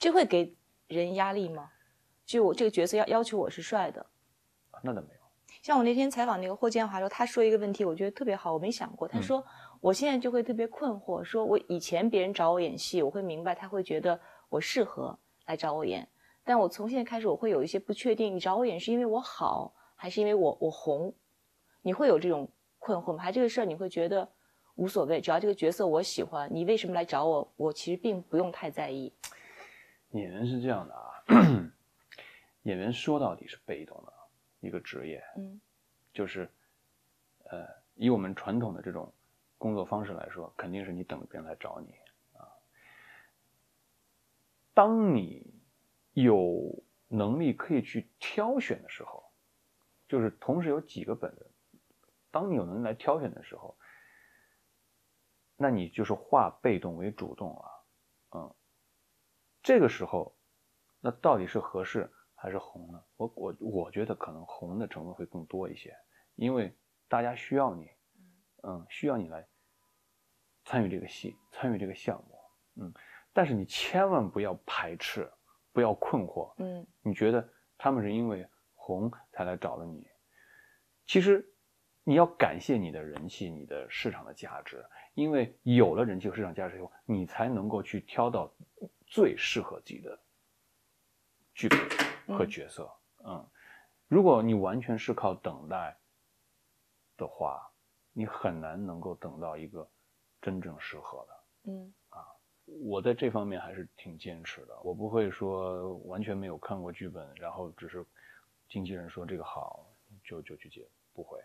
这会给人压力吗？就我这个角色要要求我是帅的，那倒没有。像我那天采访那个霍建华时候，他说一个问题，我觉得特别好，我没想过。他说我现在就会特别困惑，说我以前别人找我演戏，我会明白他会觉得我适合来找我演，但我从现在开始我会有一些不确定，你找我演是因为我好，还是因为我我红？你会有这种困惑吗？还这个事儿你会觉得无所谓，只要这个角色我喜欢，你为什么来找我？我其实并不用太在意。演员是这样的啊，演员说到底是被动的一个职业，嗯，就是，呃，以我们传统的这种工作方式来说，肯定是你等着别人来找你啊。当你有能力可以去挑选的时候，就是同时有几个本子，当你有能力来挑选的时候，那你就是化被动为主动了，嗯，这个时候，那到底是合适还是红呢？我我我觉得可能红的成分会更多一些，因为大家需要你，嗯，需要你来参与这个戏，参与这个项目，嗯，但是你千万不要排斥，不要困惑，嗯你觉得他们是因为红才来找的你？其实你要感谢你的人气，你的市场的价值，因为有了人气和市场价值以后，你才能够去挑到最适合自己的剧本和角色。嗯，如果你完全是靠等待的话，你很难能够等到一个真正适合的。嗯啊我在这方面还是挺坚持的，我不会说完全没有看过剧本，然后只是经纪人说这个好就就去接，不会。